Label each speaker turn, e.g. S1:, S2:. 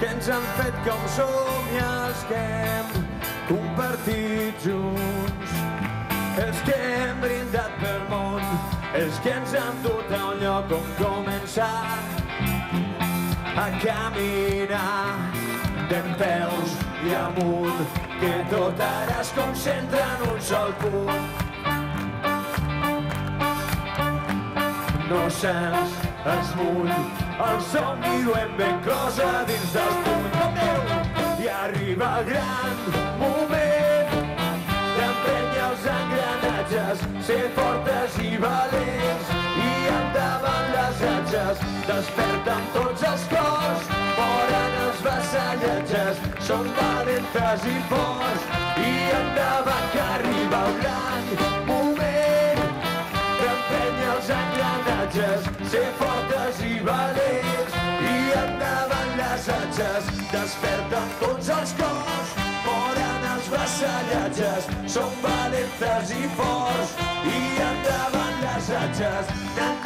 S1: que ens han fet com som i els que hem compartit junts. Els que hem brindat pel món, els que ens han dut a un lloc on començar a caminar d'en peus i amunt, que tot ara es concentra en un sol punt. No se'ns esmull, el somni duem ben closa dins del puny. Com Déu! I arriba el gran moment d'emprenya els engranatges, ser fortes i valents i endavant les atges, desperten tots els cors, moren els vassallatges, són valentes i forts i endavant que arriba el gran moment d'emprenya els engranatges, atxes, ser fortes i valents. I endavant les atges, desperta tots els cors. Moren els vassallatges, som valentes i forts. I endavant les atxes,